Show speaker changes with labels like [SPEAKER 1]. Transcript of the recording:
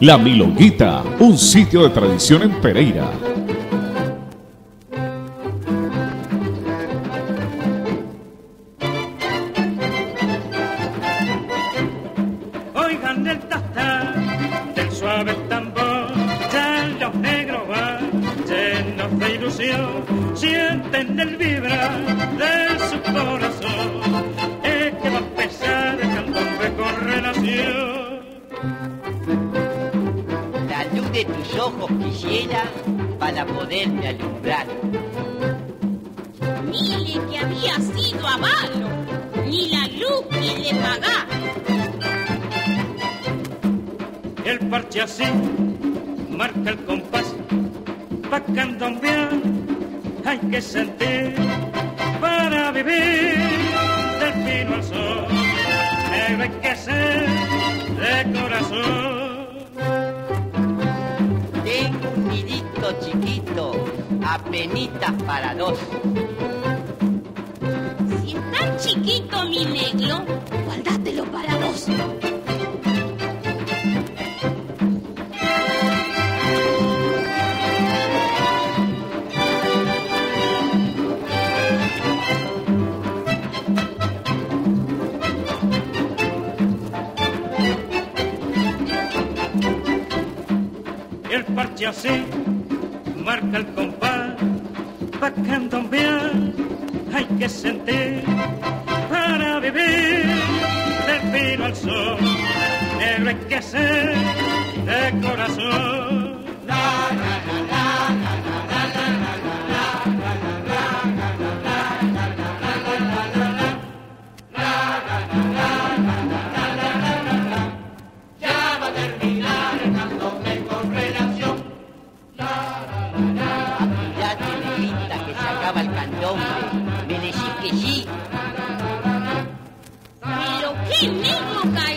[SPEAKER 1] La Milonguita, un sitio de tradición en Pereira.
[SPEAKER 2] Oigan el tastar del suave tambor, ya los negros van llenos de ilusión, sienten el vibrar de su corazón,
[SPEAKER 3] luz de tus ojos quisiera para poderme alumbrar.
[SPEAKER 4] Mire que había sido avalo, ni la luz ni le pagar.
[SPEAKER 2] El parche así marca el compás, pa' candombear hay que sentir para vivir del pino al sol. Negro hay que ser
[SPEAKER 3] chiquito, apenitas para dos.
[SPEAKER 4] Si es tan chiquito mi negro, guardátelo para vos.
[SPEAKER 2] El parche así marca el compás, pa' candombear hay que sentir para vivir del pino al sol. Negro hay que ser de corazón. Sí mismo, Cayo.